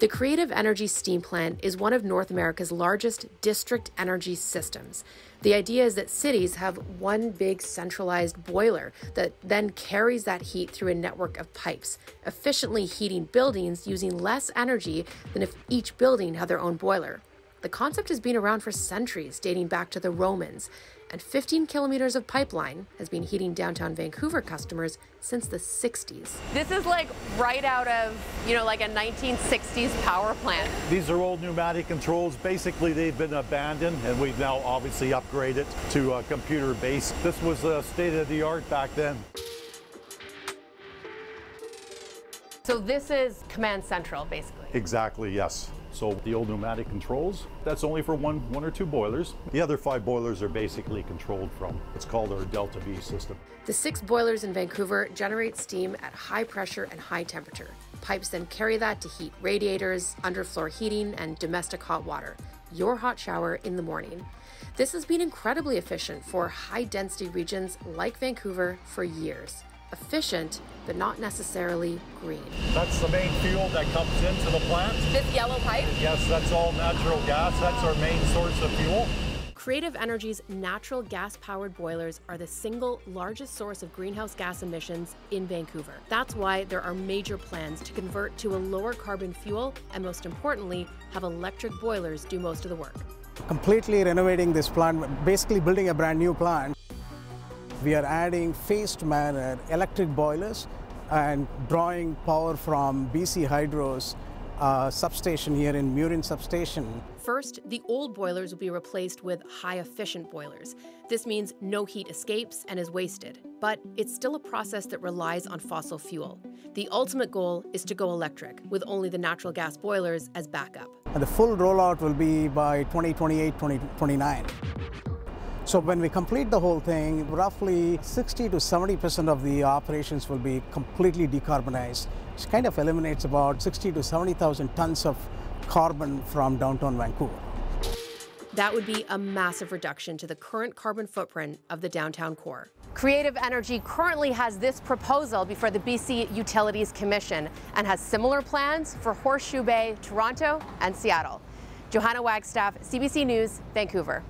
The Creative Energy Steam Plant is one of North America's largest district energy systems. The idea is that cities have one big centralized boiler that then carries that heat through a network of pipes, efficiently heating buildings using less energy than if each building had their own boiler. The concept has been around for centuries, dating back to the Romans, and 15 kilometers of pipeline has been heating downtown Vancouver customers since the 60s. This is like right out of, you know, like a 1960s power plant. These are old pneumatic controls. Basically, they've been abandoned, and we've now obviously upgraded to a computer base. This was uh, a state of the art back then. So this is Command Central, basically. Exactly, yes. So the old pneumatic controls, that's only for one, one or two boilers. The other five boilers are basically controlled from, it's called our Delta V system. The six boilers in Vancouver generate steam at high pressure and high temperature. Pipes then carry that to heat radiators, underfloor heating, and domestic hot water, your hot shower in the morning. This has been incredibly efficient for high density regions like Vancouver for years efficient, but not necessarily green. That's the main fuel that comes into the plant. This yellow pipe? Yes, that's all natural gas. That's our main source of fuel. Creative Energy's natural gas powered boilers are the single largest source of greenhouse gas emissions in Vancouver. That's why there are major plans to convert to a lower carbon fuel and, most importantly, have electric boilers do most of the work. Completely renovating this plant, basically building a brand new plant. We are adding phased manner electric boilers and drawing power from BC Hydro's uh, substation here in Murrin substation. First, the old boilers will be replaced with high efficient boilers. This means no heat escapes and is wasted, but it's still a process that relies on fossil fuel. The ultimate goal is to go electric, with only the natural gas boilers as backup. And the full rollout will be by 2028 2029. So when we complete the whole thing, roughly 60 to 70% of the operations will be completely decarbonized, which kind of eliminates about 60 to 70,000 tons of carbon from downtown Vancouver. That would be a massive reduction to the current carbon footprint of the downtown core. Creative Energy currently has this proposal before the BC Utilities Commission and has similar plans for Horseshoe Bay, Toronto, and Seattle. Johanna Wagstaffe, CBC News, Vancouver.